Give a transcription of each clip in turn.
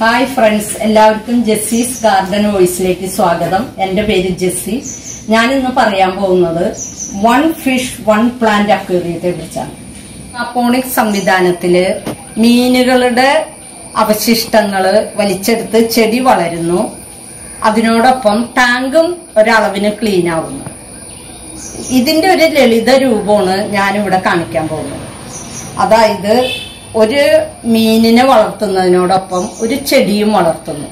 Hi friends എല്ലാവർക്കും ജെസ്സീസ് garden വോയിസിലേക്ക് സ്വാഗതം. എന്റെ പേര് ജെസ്സി. ഞാനിന്ന് പറയാൻ പോകുന്നത് വൺ ഫിഷ് വൺ പ്ലാന്റ് അക്വേറിയത്തെ കുറിച്ചാണ്. അപ്പോണിക് സംവിധാനത്തിൽ മീനുകളുടെ അവശിഷ്ടങ്ങൾ വലിച്ചെടുത്ത് ചെടി വളരുന്നു. അതിനോടൊപ്പം ടാങ്കും ഒരളവിന് ക്ലീൻ ആവുന്നു. ഇതിന്റെ ഒരു ലളിത രൂപമാണ് ഞാനിവിടെ കാണിക്കാൻ പോകുന്നത്. അതായത് ഒരു മീനിനെ വളർത്തുന്നതിനോടൊപ്പം ഒരു ചെടിയും വളർത്തുന്നു.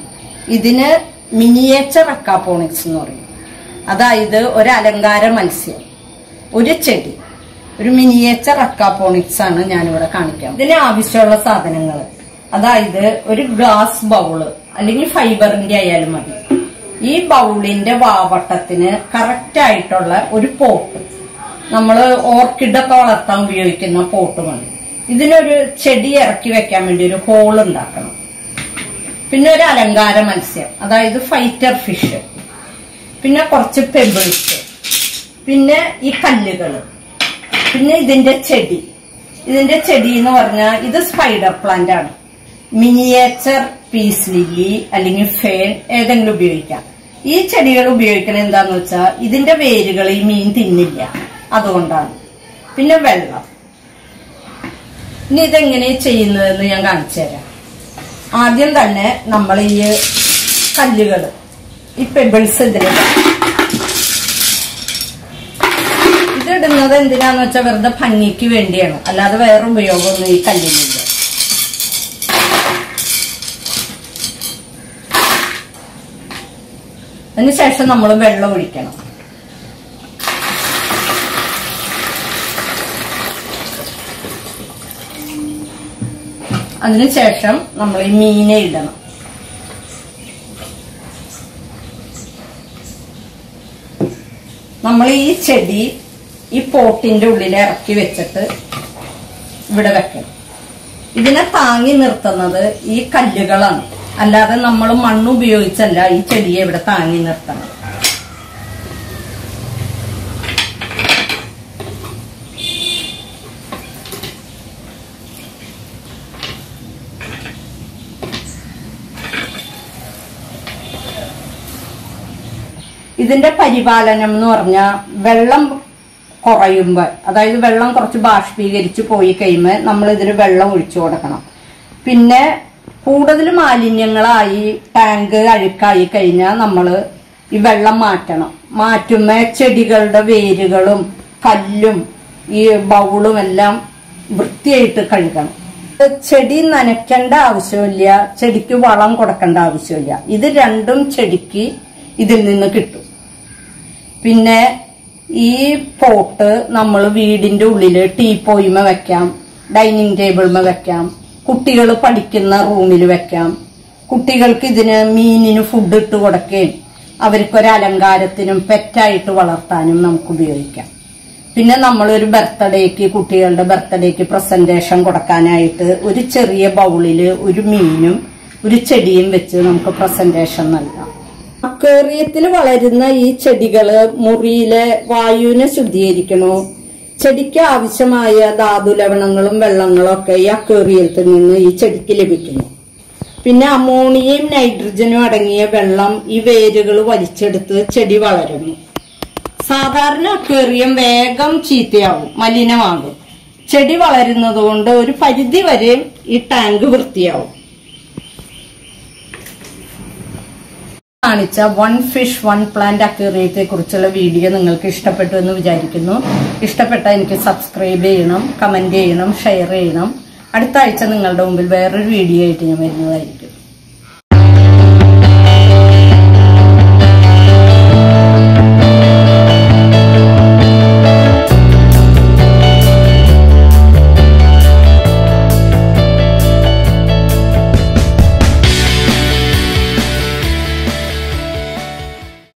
ഇതിന് മിനിയേച്ചർ അക്കാപോണിക്സ് എന്ന് പറയും. അതായത് ഒരു അലങ്കാര മത്സ്യം. ഒരു ചെടി. ഒരു മിനിയേച്ചർ അക്കാപോണിക്സ് ആണ് ഞാനിവിടെ കാണിക്കാം ഇതിന് ആവശ്യമുള്ള സാധനങ്ങൾ അതായത് ഒരു ഗ്ലാസ് ബൗൾ അല്ലെങ്കിൽ ഫൈബറിന്റെ ആയാലും മതി. ഈ ബൗളിന്റെ വാവട്ടത്തിന് കറക്റ്റ് ആയിട്ടുള്ള ഒരു പോട്ട്. നമ്മൾ ഓർക്കിഡൊക്കെ വളർത്താൻ ഉപയോഗിക്കുന്ന പോട്ട് മതി. ഇതിനൊരു ചെടി ഇറക്കി വെക്കാൻ വേണ്ടി ഒരു ഹോൾ ഉണ്ടാക്കണം. പിന്നെ ഒരു അലങ്കാര മത്സ്യം അതായത് ഫൈറ്റർ ഫിഷ് പിന്നെ കുറച്ച് പെബിൾസ് പിന്നെ ഈ കല്ലുകൾ. പിന്നെ ഇതിന്റെ ചെടി. ഇതിന്റെ ചെടി എന്ന് പറഞ്ഞാൽ ഇത് സ്പൈഡർ പ്ലാന്റ് ആണ്. മിനിയേച്ചർ പീസ് ലില്ലി അല്ലെങ്കിൽ ഫേൺ ഏതെങ്കിലും ഉപയോഗിക്കാം. ഈ ചെടികൾ ഉപയോഗിക്കണത് എന്താന്ന് വെച്ചാൽ ഇതിന്റെ വേരുകൾ ഈ മീൻ തിന്നില്ല. അതുകൊണ്ടാണ്. പിന്നെ വെള്ളം. ഇനി ഇതെങ്ങനെ ചെയ്യുന്നതെന്ന് ഞാൻ കാണിച്ചു തരാം. ആദ്യം തന്നെ നമ്മൾ ഈ കല്ലുകൾ ഈ പെബിൾസ് ഇതിൽ ഇതിടുന്നത് എന്തിനാന്ന് വെച്ചാൽ വെറുതെ ഭംഗിക്ക് വേണ്ടിയാണ്. അല്ലാതെ വേറെ ഉപയോഗമൊന്നും ഈ കല്ലിനില്ല അതിനുശേഷം നമ്മൾ വെള്ളം ഒഴിക്കണം. അതിനുശേഷം നമ്മൾ ഈ മീനെ ഇടണം നമ്മൾ ഈ ചെടി ഈ പോട്ടിന്റെ ഉള്ളിൽ ഇറക്കി വെച്ചിട്ട് ഇവിടെ വെക്കണം. ഇതിനെ താങ്ങി നിർത്തുന്നത് ഈ കല്ലുകളാണ്. അല്ലാതെ നമ്മൾ മണ്ണ് ഉപയോഗിച്ചല്ല ഈ ചെടിയെ ഇവിടെ താങ്ങി നിർത്തണം. ഇതിന്റെ പരിപാലനം എന്ന് പറഞ്ഞാൽ വെള്ളം കുറയുമ്പോൾ അതായത് വെള്ളം കുറച്ച് ബാഷ്പീകരിച്ച് പോയി കഴിയുമ്പോൾ നമ്മൾ ഇതിന് വെള്ളം ഒഴിച്ചു കൊടുക്കണം. പിന്നെ കൂടുതൽ മാലിന്യങ്ങളായി ടാങ്ക് അഴുക്കായി കഴിഞ്ഞാൽ നമ്മൾ ഈ വെള്ളം മാറ്റണം. മാറ്റുമ്പോൾ ചെടികളുടെ വേരുകളും കല്ലും ഈ ബൗളും എല്ലാം വൃത്തിയായിട്ട് കഴുകണം. ചെടി നനയ്ക്കേണ്ട ആവശ്യമില്ല ചെടിക്ക് വളം കൊടുക്കേണ്ട ആവശ്യമില്ല. ഇത് രണ്ടും ചെടിക്ക് ഇതിൽ നിന്ന് കിട്ടും. പിന്നെ ഈ പോട്ട് നമ്മൾ വീടിന്റെ ഉള്ളിൽ പോയിമ വെക്കാം ഡൈനിങ് ടേബിൾമ വെക്കാം കുട്ടികൾ പഠിക്കുന്ന റൂമിൽ വെക്കാം. കുട്ടികൾക്ക് ഇതിന് മീനിന് ഫുഡ് ഇട്ട് കൊടുക്കുകയും അവർക്കൊരു അലങ്കാരത്തിനും പെറ്റായിട്ട് വളർത്താനും നമുക്ക് ഉപയോഗിക്കാം. പിന്നെ നമ്മളൊരു ബർത്ത്ഡേക്ക് കുട്ടികളുടെ ബർത്ത്ഡേക്ക് പ്രസന്റേഷൻ കൊടുക്കാനായിട്ട് ഒരു ചെറിയ ബൗളിൽ ഒരു മീനും ഒരു ചെടിയും വെച്ച് നമുക്ക് പ്രസന്റേഷൻ നൽകാം. അക്വേറിയത്തിൽ വളരുന്ന ഈ ചെടികൾ മുറിയിലെ വായുവിനെ ശുദ്ധീകരിക്കണോ. ചെടിക്ക് ആവശ്യമായ ധാതു ലവണങ്ങളും വെള്ളങ്ങളും ഒക്കെ ഈ അക്വേറിയത്തിൽ നിന്ന് ഈ ചെടിക്ക് ലഭിക്കുന്നു. പിന്നെ അമോണിയയും നൈട്രജനും അടങ്ങിയ വെള്ളം ഈ വേരുകൾ വലിച്ചെടുത്ത് ചെടി വളരുന്നു. സാധാരണ അക്വേറിയം വേഗം ചീത്തയാവും മലിനമാകും. ചെടി വളരുന്നത് കൊണ്ട് ഒരു പരിധി വരെ ഈ ടാങ്ക് വൃത്തിയാവും. കാണിച്ച വൺ ഫിഷ് വൺ പ്ലാന്റ് അക്വേറിയത്തെ കുറിച്ചുള്ള വീഡിയോ നിങ്ങൾക്ക് ഇഷ്ടപ്പെട്ടു എന്ന് വിചാരിക്കുന്നു. ഇഷ്ടപ്പെട്ട എനിക്ക് സബ്സ്ക്രൈബ് ചെയ്യണം കമന്റ് ചെയ്യണം ഷെയർ ചെയ്യണം. അടുത്ത ആഴ്ച നിങ്ങളുടെ മുമ്പിൽ വേറൊരു വീഡിയോ ആയിട്ട് ഞാൻ വരുന്നതായിരിക്കും.